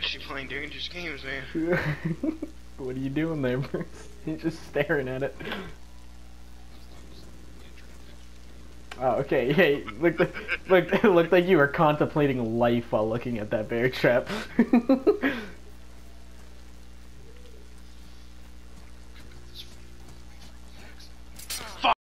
actually playing dangerous games, man. what are you doing there, Bruce? He's just staring at it. Oh, okay. Hey, look, look, looked, looked like you were contemplating life while looking at that bear trap.